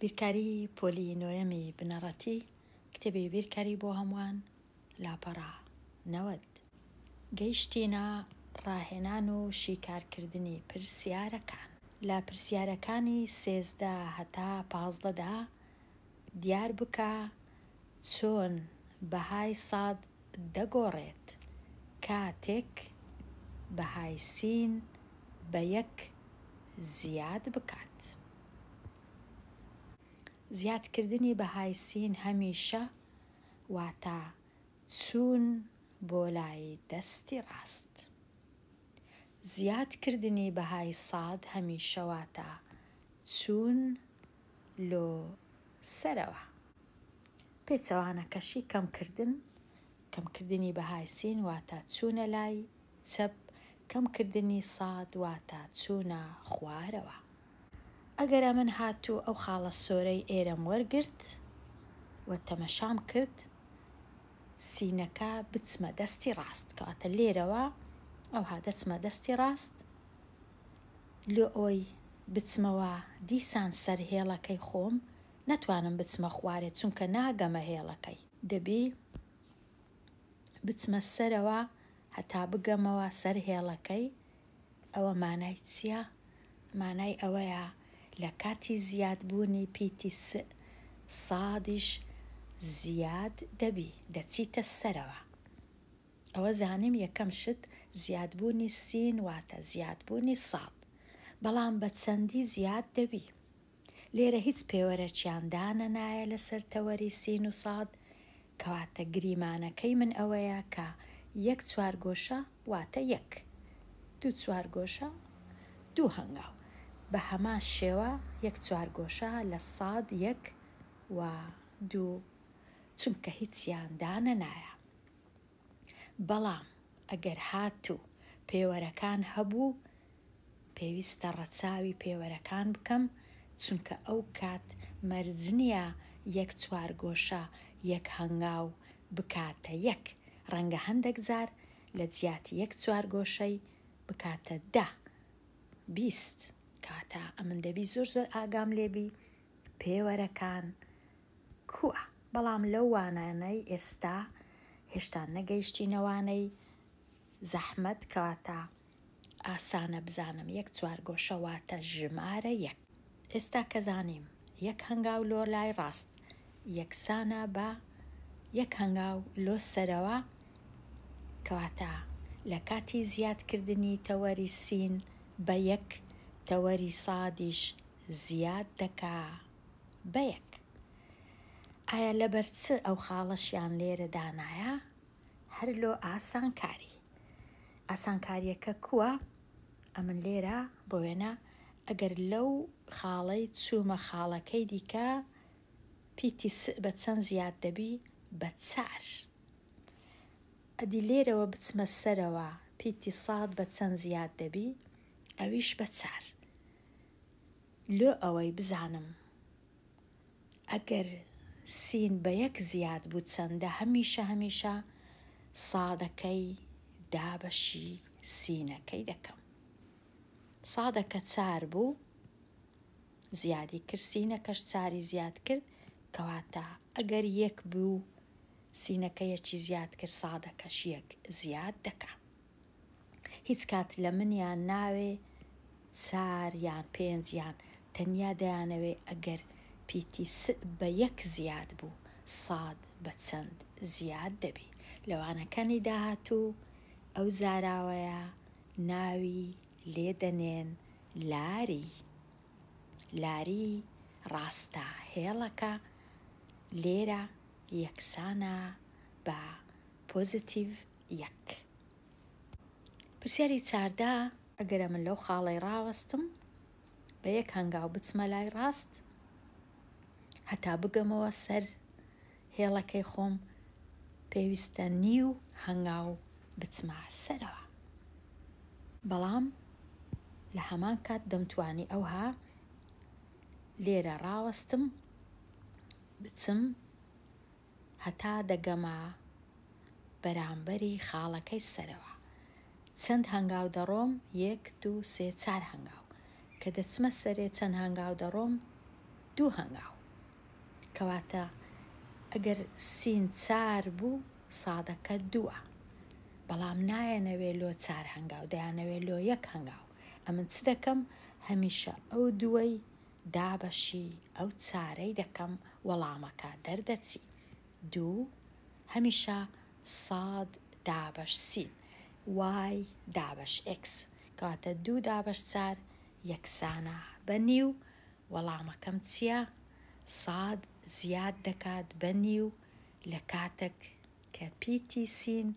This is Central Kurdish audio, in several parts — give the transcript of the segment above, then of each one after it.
بیرکاری پۆلی نۆیەمی بنەڕەتی کتێبی بیرکاری بۆ هەمووان لاپەڕە نەوەد. گەیشتینە ڕاهێنان و شیکارکردنی پرسیارەکان. لە پرسیارەکانی سێزدە هەتا پازدەدا دیار بکە چۆن بەهای ساد دەگۆڕێت کاتێک بەهای سین بە یەک زیاد بکات. زیادکردنی بەهای سین هەمیشە واتە چوون بۆ لای دەستی ڕاست. زیادکردنی بەهای ساد هەمیشە واتە چوون لۆ سەرەوە. پێچەوانەکەشی کەم کردن، کەم کردنی بەهای سین واتە چوونە لای چەپ، کەم کردنی ساد واتە چوونە خوارەوە. ئەگەر ئەمن هات و ئەو خاڵە سۆرەی ئێرەم وەرگرت و تەمەشام کرد سینەکە بچمە دەستی ڕاست کەواتە لێرەوە ئەوها دەچمە دەستی ڕاست، لۆ ئەوەی بچمەوە دیسان سەر هێڵەکەی خۆم نەتوانم بچمە خوارێ چونکە ناگەمە هێڵەکەی. دەبی بچمە سەرەوە هەتا بگەمەوە سەر هێڵەکەی ئەوە مانای چیە؟ مانای ئەوەیە لە کاتی زیاد بوونی پیتی س سادیش زیاد دەبی دەچیتە سەرەوە. ئەوە زانیم یەکەم شت زیادبوونی سین واتە زیادبوونی ساڵ بەڵام بە چەندی زیاد دەبی لێرە هیچ پێوەرەکیان دانەنایە لەسەر تەوەری سین و ساد کەواتە گریمانەکەی من ئەوەیە کە یەک چوارگۆشە واتە یەک دوو چوارگۆشە دوو هەنگاو بە هەمان شێوە یەک چوارگۆشە لە ساد یەک و دوو چونکە هیچیان دانەنایە بەڵام ئەگەر هات و پێوەرەکان هەبوو، پێویستە ڕەچاوی پێوەرەکان بکەم، چونکە ئەو کات مەرج نییە یەک چوارگۆشە، یەک هەنگاو بکاتە یەک، ڕەنگە هەندەک جار لە جیاتی یەک چوارگۆشەی بکاتە دە، بیست. کەواتە ئەمن دەبی زۆر زۆر ئاگام لێ بی پێوەرەکان کووە بەڵام لەو وانانەی ئێستا هێشتا نەگەیشتینە وانەی زەحمەت کەواتە ئاسانە بزانم یەک چوارگۆشە واتە ژمارە یەک. ئێستا کە زانیم یەک هەنگاو لۆ لای ڕاست یەکسانە بە یەک هەنگاو لۆ سەرەوە کەواتە لە کاتی زیادکردنی تەوەری سین بە یەک تەوەری سادیش زیاد دەکا بەیەک. ئایا لەبەر چ ئەو خاڵەشیان لێرە دانایە؟ هەر لۆ ئاسانکاری. ئاسانکاریەکە کووە؟ ئەمن لێرە بۆ وێنە ئەگەر لەو خاڵەی چوومە خاڵەکەی دیکە پیتی س بە چەند زیاد دەبی بە چار. ئەدی لێرەوە بچمە سەرەوە پیتی ساد بە چەند زیاد دەبی؟ ئەویش بە چار. لۆ ئەوەی بزانم ئەگەر سین بە یەک زیاد بوو چەندە هەمیشە هەمیشە سادەکەی دابەشی سینەکەی دەکەم سادەکە چار بوو زیادی کرد سینەکەش چاری زیاد کرد کەواتە ئەگەر یەک بوو سینەکە یەکی زیاد کرد سادەکەش یەک زیاد دەکە هیچ کات لە منیان ناوێ چار یان پێنج یان تەنیا دەیانەوێ ئەگەر پیتی س بە یەک زیاد بوو ساد بە چەند زیاد دەبی لەوانەکانی داهاتوو ئەو زاراوەیە ناوی لێ دەنێن لاری لاری ڕاستە هێڵەکە لێرە یەکسانە بە پۆزتیڤ یەک. پرسیاری چاردە. ئەگەر من لەو خاڵەی ڕاوەستم بە یەک هەنگاو بچمە لای ڕاست هەتا بگەمەوە سەر هێڵەکەی خۆم پێویستە نیو هەنگاو بچمە سەرەوە بەڵام لە هەمان کات دەمتوانی ئەوها لێرە ڕاوەستم بچم هەتا دەگەمە بەرامبەری خاڵەکەی سەرەوە، چەند هەنگاو دەڕۆم، یەک، دوو، سێ، چار هەنگاو، کە دەچمە سەرێ چەند هەنگاو دەڕۆم، دوو هەنگاو. کەواتە ئەگەر سین چار بوو، سادەکە دووە. بەڵام نایەنەوێ لۆ چار هەنگاو، دەیانەوێ لۆ یەک هەنگاو. ئەمن چ دەکەم؟ هەمیشە ئەو دووەی دابەشی ئەو چارەی دەکەم وەڵامەکە دەردەچی دوو هەمیشە ساد دابەش سین وای دابەش ئێکس کەواتە دوو دابەش چار یەکسانە بە نیو وەڵامەکەم چیە ساد زیاد دەکات بە نیو لە کاتەک کە پیتی سین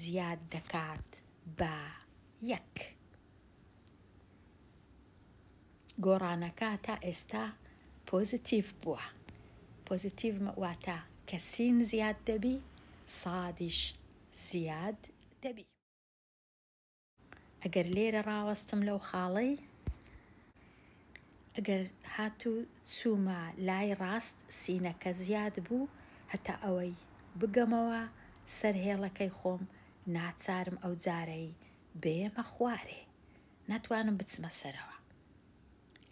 زیاد دەکات بە یەک. گۆڕانەکە تا ئێستا پۆزتیڤ بووە، پۆزتیڤ واتە کە سین زیاد دەبی سادیش زیاد دەبی. ئەگەر لێرە ڕاوەستم لەو خاڵەی ئەگەر هاتوو چوومە لای ڕاست سینەکە زیاد بوو هەتا ئەوەی بگەمەوە سەر هێڵەکەی خۆم ناچارم ئەو جارەی بێمە خوارێ ناتوانم بچمە سەرەوە.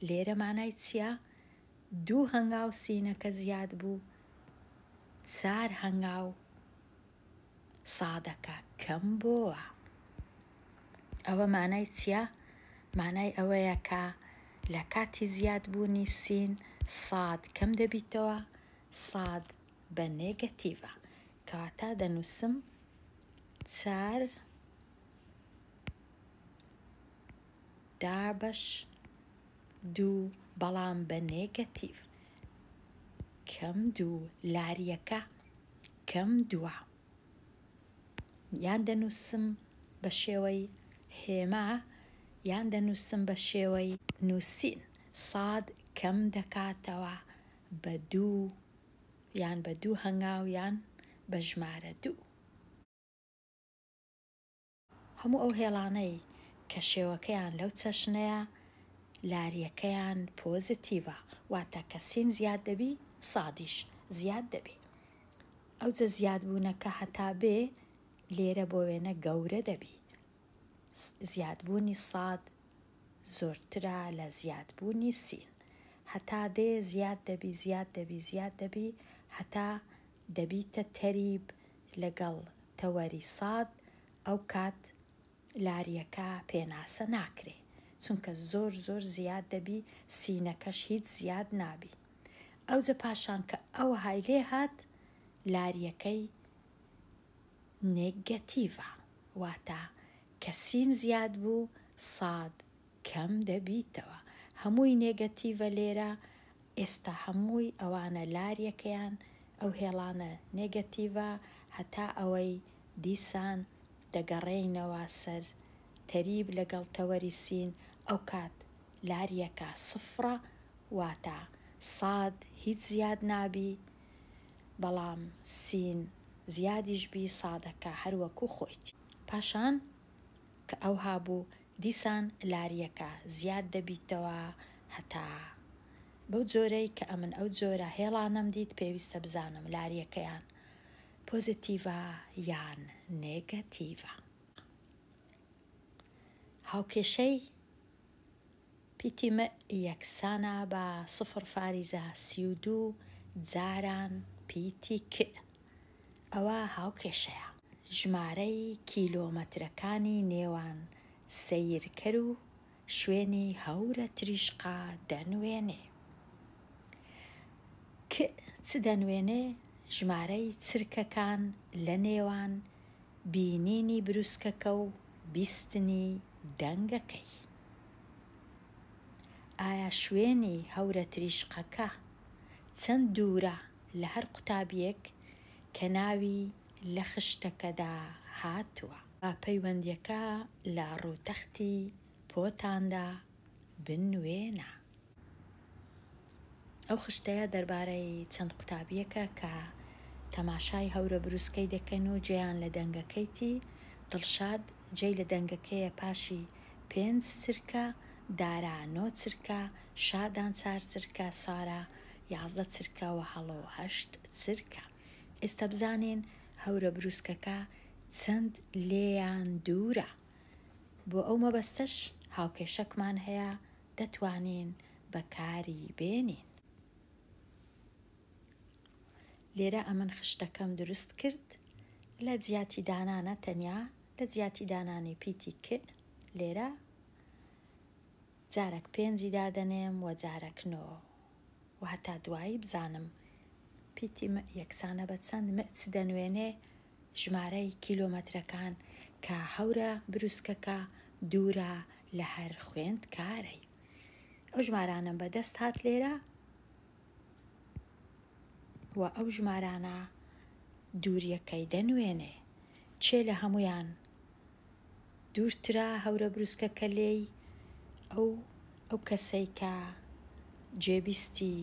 لێرە مانای چیە؟ دوو هەنگاو سینەکە زیاد بوو، چار هەنگاو سادەکە کەم بۆوە. ئەوە مانای چیە؟ مانای ئەوەیە کە لە کاتی زیادبوونی سین ساد کەم دەبیتەوە ساد بە نێگەتیڤە کەواتە دەنووسم چار دابەش دوو بەڵام بە نێگەتیڤ کەم دوو لاریەکە کەم دووە یان دەنووسم بە شێوەی هێما یان دەنووسم بە شێوەی نووسین ساد کەم دەکاتەوە بە دوو یان بە دوو هەنگاو یان بە ژمارە دوو. هەموو ئەو هێڵانەی کە شێوەکەیان لەو چەشنەیە لاریەکەیان پۆزتیڤە واتە کە سین زیاد دەبی سادیش زیاد دەبی ئەوجە زیادبوونەکە هەتا بێ لێرە بۆ وێنە گەورە دەبی زیادبوونی ساد زۆرترە لە زیادبوونی سین هەتا دێ زیاد دەبی زیاد دەبی زیاد دەبی هەتا دەبیتە تەریب لەگەڵ تەوەری ساد ئەو کات لاریەکە پێناسە ناکرێ چونکە زۆر زۆر زیاد دەبی سینەکەش هیچ زیاد نابی ئەوجە پاشان کە ئەوهای لێ هات لاریەکەی نێگەتیڤە واتا کە سین زیاد بوو ساد کەم دەبیتەوە هەمووی نێگەتیڤە لێرە ئێستا هەمووی ئەوانە لاریەکەیان ئەو هێڵانە نێگەتیڤە هەتا ئەوەی دیسان دەگەڕێینەوە سەر تەریب لەگەڵ تەوەری سین ئەوکات لاریەکە سفڕە واتا ساد هیچ زیاد نابی بەڵام سین زیادیش بی سادەکە هەر وەکو خۆیتی. پاشان کە ئەوها بوو دیسان لاریەکە زیاد دەبیتەوە هەتا بەو جۆرەی کە ئەمن ئەو جۆرە هێڵانەم دیت پێویستە بزانم لاریەکەیان پۆزەتیڤە یان نێگەتیڤە هاوکێشەی پیتی مئ یەکسانە بە سفر فاریزە سی و دوو جاران پیتی کئ ئەوە هاوکێشەیە. ژمارەی کیلۆمەترەکانی نێوان سەیرکەر و شوێنی هەورە تریشقە دەنوێنێ. کئ چ دەنوێنێ؟ ژمارەی چرکەکان لە نێوان بینینی بروسکەکە و بیستنی دەنگەکەی. ئایا شوێنی هەورە تریشقەکە چەند دوورە لە هەر قوتابییەک کە ناوی لە خشتەکەدا هاتووە؟ پەیوەندییەکە لە ڕووتەختی پۆتاندا بنوێنە. ئەو خشتەیە دەربارەی چەند قوتابییەکە کە تەماشای هەورە بروسکەی دەکەن و جێیان لە دەنگەکەیتی، دڵشاد جێی لە دەنگەکەیە پاشی پێنج چرکە، دارا نۆ چرکە، شادان چار چرکە، سارا یازدە چرکە و هەڵۆ هەشت چرکە. ئێستا بزانین هەورە بروسکەکە چەند لێیان دوورە؟ بۆ ئەو مەبەستەش هاوکێشەکمان هەیە دەتوانین بەکاری بێنین. لێرە ئەمن خشتەکەم دروست کرد لە جیاتی دانانە تەنیا لە جیاتی دانانی پیتی ک لێرە جارەک پێنجی دادەنێم و جارەک نۆ و هەتا دوایی بزانم پیتی مئ یەکسانە بە چەند مئ چ دەنوێنێ ژمارەی کیلۆمەترەکان کە هەورە بروسکەکە دوورە لە هەر خوێندکارەی. ئەو ژمارانەم بەدەست هات لێرە و ئەو ژمارانە دووریەکەی دەنوێنێ چێ لە هەمویان دوورترە هەورەبروسکە کە لێی ئەو ئەو کەسەی کە گوێبیستی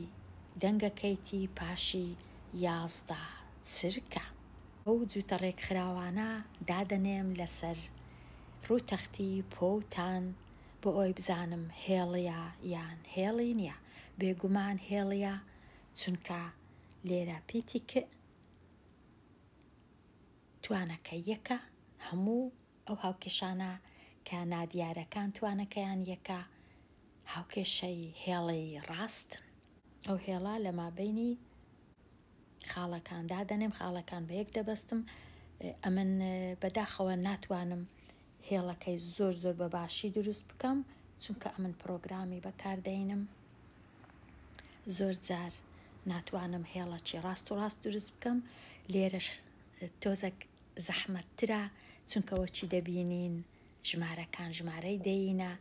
دەنگەکەیتی پاشی یازدە چرکە. ئەو جووتە ڕێکخراوانە دادەنێم لەسەر ڕوو تەختی پۆوتان بۆ ئەوەی بزانم هێڵیە یان هێڵی نیە بێگومان هێڵیە چونکە لێرە پیتی ک، توانەکە یەکە، هەموو ئەو هاوکێشانە کە نادیارەکان توانەکەیان یەکە، هاوکێشەی هێڵێی ڕاستن. ئەو هێڵە لە مابەینی خاڵەکان دادەنێم، خاڵەکان بە یەک دەبەستم، ئەمن بەداخەوە ناتوانم هێڵەکەی زۆر زۆر بە باشی دروست بکەم، چونکە ئەمن پرۆگرامی بەکاردەینم، زۆر جار ناتوانم هێڵەکی ڕاست و ڕاست دروست بکەم، لێرەش تۆزەک زەحمەت ترە چونکە وەچی دەبینین ژمارەکان ژمارەی دەیینە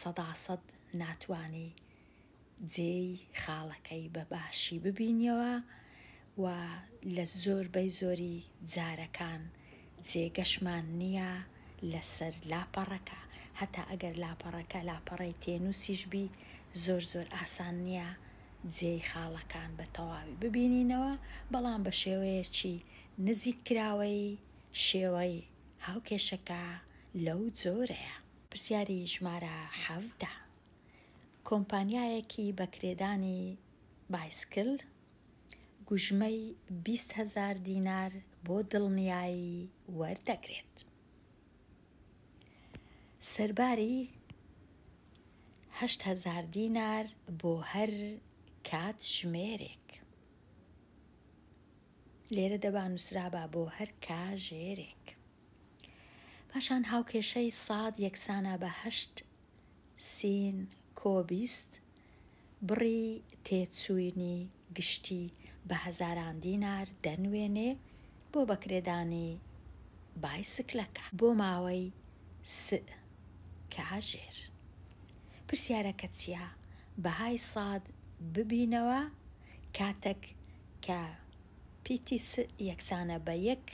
سەدا سەد ناتوانی جێی خاڵەکەی بە باشی ببینیەوە و لە زۆر بەی زۆری جارەکان جێگەشمان نییە لەسەر لاپەڕەکە هەتا ئەگەر لاپەڕەکە لاپەڕەی تێنووسیش بی زۆر زۆر ئاسان نییە جێی خاڵەکان بە تەواوی ببینینەوە، بەڵام بە شێوەیەکی نزیک کراوەیی، شێوەی هاوکێشەکە لەو جۆرەیە. پرسیاری ژمارە حەڤدە. کۆمپانیایەکی بە کرێدانی بایسکل گوژمەی بیست هەزار دینار بۆ دڵنیایی وەردەگرێت. سەرباری هەشت هەزار دینار بۆ هەر کاتژمێرێک. لێرە دەبا نووسرابا بۆ هەر کاژێرێک. پاشان هاوکێشەی ساد یەکسانە بە هەشت سین کۆ بیست بڕی تێچووی گشتی بە هەزاران دینار دەنوێنێ بۆ بەکرێدانی بایسکلەکە. بۆ ماوەی سئ کاژێر. پرسیارەکە چیە؟ بەهای ساد ببینەوە کاتەک کە پیتی سئ یەکسانە بە یەک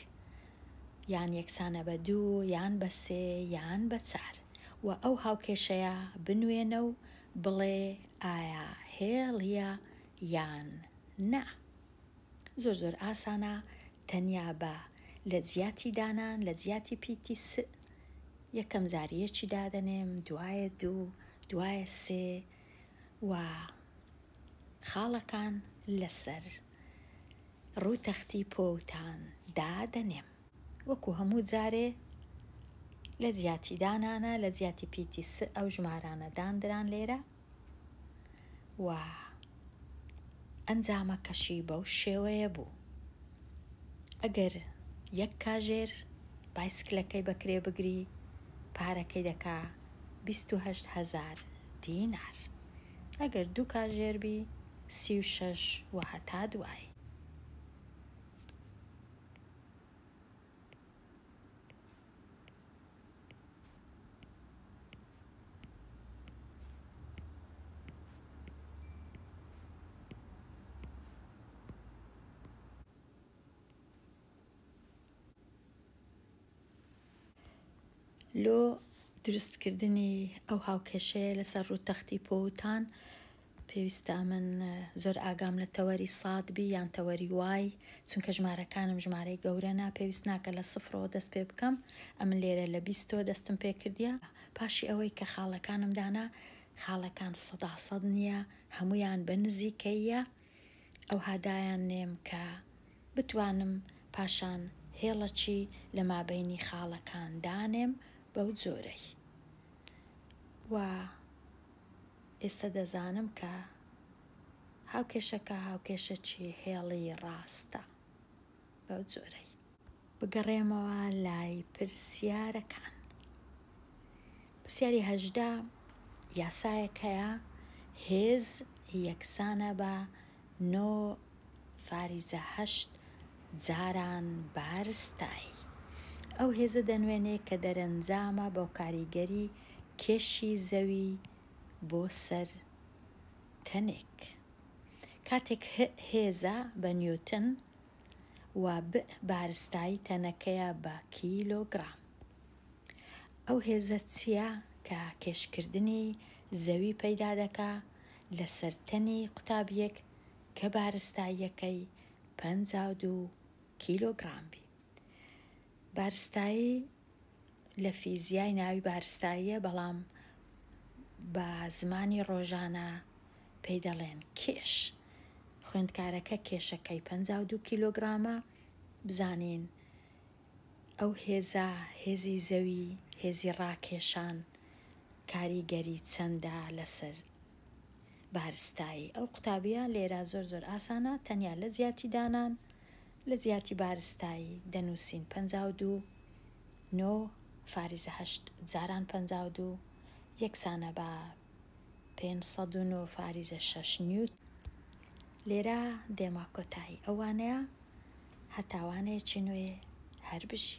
یان یەکسانە بە دوو یان بە سێ یان بە چار وە ئەو هاوکێشەیە بنوێنە و بڵێ ئایا هێڵیە یان نا؟ زۆر زۆر ئاسانە تەنیا بە لە جیاتی دانان لە جیاتی پیتی س یەکەم جار یەکی دادەنێم دوایە دوو دوایە سێ و خاڵەکان لەسەر ڕوو تەختی پۆوتان دادەنێم. وەکو هەموو جارێ لە جیاتی دانانە لە جیاتی پیتی س ئەو ژمارانە داندران لێرە و ئەنجامەکەشی بەو شێوەیە بوو ئەگەر یەک کاژێر بایسکلەکەی بەکرێ بگری پارەکەی دەکا بیست و هەشت هەزار دینار ئەگەر دوو کاژێر بی سی و شەش و هەتا دوایی. لۆ دروستکردنی ئەو هاوکێشەیە لەسەر ڕووتەختی پۆوتان، پێویستە ئەمن زۆر ئاگام لە تەوەری سات بی یان تەوەری وای چونکە ژمارەکانم ژمارەی گەورە نا پێویست ناکە لە سفرەوە دەست پێ بکەم ئەمن لێرە لە بیستەوە دەستم پێ کردیە پاشی ئەوەی کە خاڵەکانم دانا خاڵەکان سەدا سەد نییە هەمویان بە نزیکەییە ئەوها دایان نێم کە بتوانم پاشان هێڵەچی لە مابەینی خاڵەکان دانێم بەو جۆرەی وە ئێستا دەزانم کە هاوکێشەکە هاوکێشەکی هێڵی ڕاستە بەو جۆرەی. بگەڕێمەوە لای پرسیارەکان. پرسیاری هەژدە، یاسایەک هەیە هێز یەکسانە بە نۆ فاریزە هەشت جاران بارستای ئەو هێزە دەنوێنێ کە دەرەنجامە بۆ کاریگەری کێشی زەوی بۆ سەر تەنێک. کاتێک هئ هێزە بە نیوتن و بئ بارستایی تەنەکەیە بە کیلۆگرام. ئەو هێزە چییە کە کێشکردنی زەوی پەیدا دەکا لەسەر تەنی قوتابییەک کە بارستاییەکەی پەنجا و دوو کیلۆگرام بی. بارستایی لە فیزیای ناوی بارستاییە بەڵام بە زمانی ڕۆژانە پێی دەڵێن کێش. خوێندکارەکە کێشەکەی پەنجا و دوو کیلۆگرامە بزانین ئەو هێزە، هێزی زەوی، هێزی ڕاکێشان، کاریگەری چەندە لەسەر بارستایی؟ ئەو قوتابییە لێرە زۆر زۆر ئاسانە، تەنیا لە جیاتی دانان، لە جیاتی بارستایی دەنووسین پەنجا و دوو، نۆ فاریزە هەشت جاران پەنجا و دوو یەکسانە بە پێنج سەد و نۆ فاریزە شەش نیوت. لێرە دێمە کۆتایی ئەوانەیە. هەتاوانێکی نوێ هەربژی.